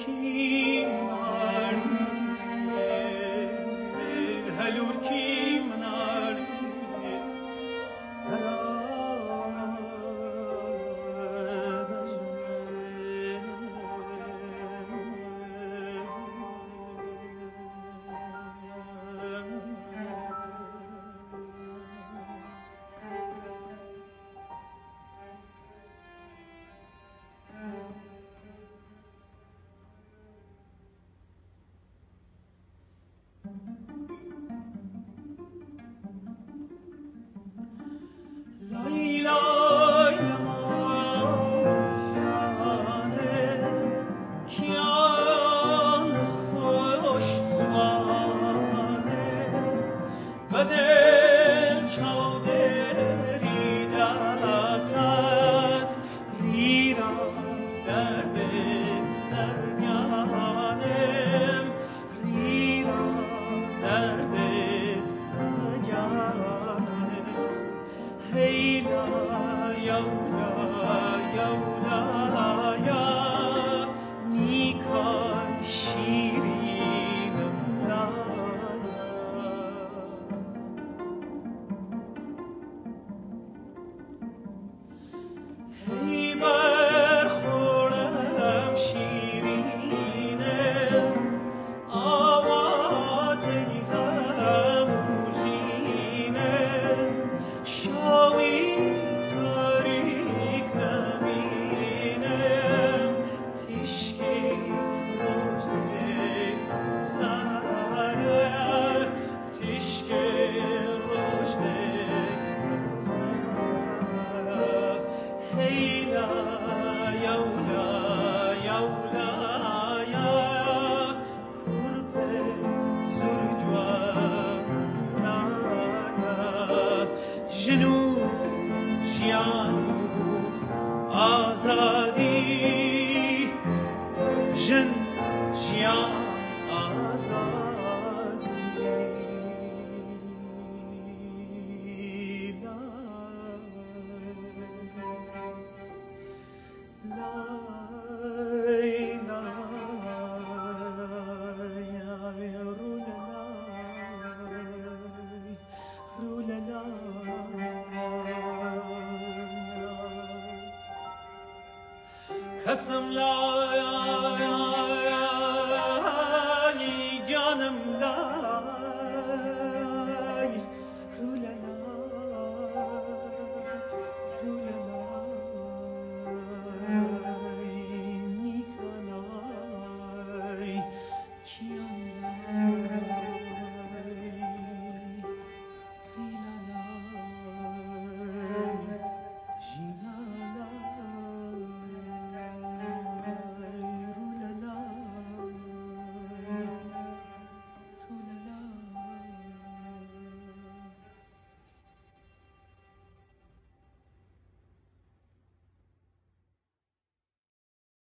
keep. Hey la, ya la, ya la, ya. casa. Kasım la ya ya